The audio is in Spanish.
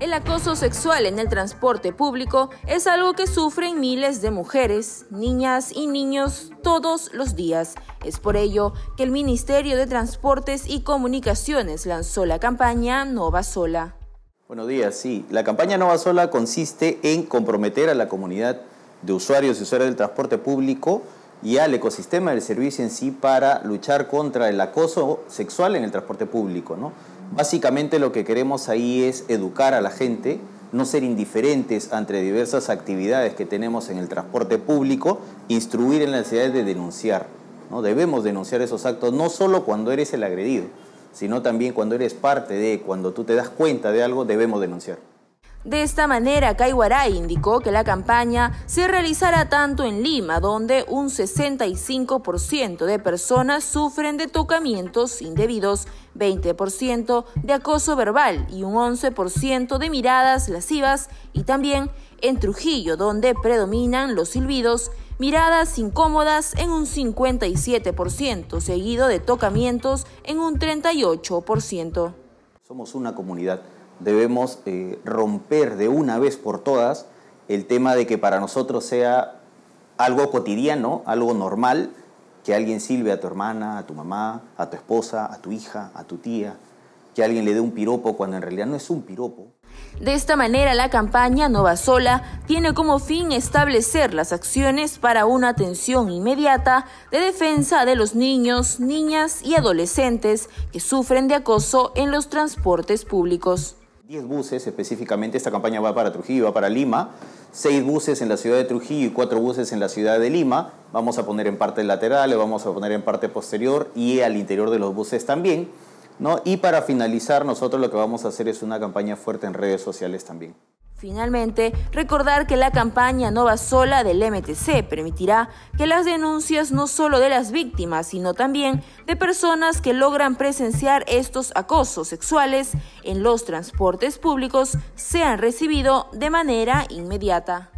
El acoso sexual en el transporte público es algo que sufren miles de mujeres, niñas y niños todos los días. Es por ello que el Ministerio de Transportes y Comunicaciones lanzó la campaña No va sola. Buenos días, sí. La campaña No va sola consiste en comprometer a la comunidad de usuarios y usuarios del transporte público y al ecosistema del servicio en sí para luchar contra el acoso sexual en el transporte público, ¿no? Básicamente lo que queremos ahí es educar a la gente, no ser indiferentes ante diversas actividades que tenemos en el transporte público, instruir en la necesidad de denunciar. ¿no? Debemos denunciar esos actos no solo cuando eres el agredido, sino también cuando eres parte de, cuando tú te das cuenta de algo, debemos denunciar. De esta manera, Caiguaray indicó que la campaña se realizará tanto en Lima, donde un 65% de personas sufren de tocamientos indebidos, 20% de acoso verbal y un 11% de miradas lascivas, y también en Trujillo, donde predominan los silbidos, miradas incómodas en un 57%, seguido de tocamientos en un 38%. Somos una comunidad debemos eh, romper de una vez por todas el tema de que para nosotros sea algo cotidiano, algo normal, que alguien silbe a tu hermana, a tu mamá, a tu esposa, a tu hija, a tu tía, que alguien le dé un piropo cuando en realidad no es un piropo. De esta manera, la campaña No va sola tiene como fin establecer las acciones para una atención inmediata de defensa de los niños, niñas y adolescentes que sufren de acoso en los transportes públicos. 10 buses específicamente, esta campaña va para Trujillo, va para Lima, 6 buses en la ciudad de Trujillo y 4 buses en la ciudad de Lima, vamos a poner en parte lateral, vamos a poner en parte posterior y al interior de los buses también. ¿no? Y para finalizar, nosotros lo que vamos a hacer es una campaña fuerte en redes sociales también. Finalmente, recordar que la campaña No va sola del MTC permitirá que las denuncias no solo de las víctimas, sino también de personas que logran presenciar estos acosos sexuales en los transportes públicos sean recibidos de manera inmediata.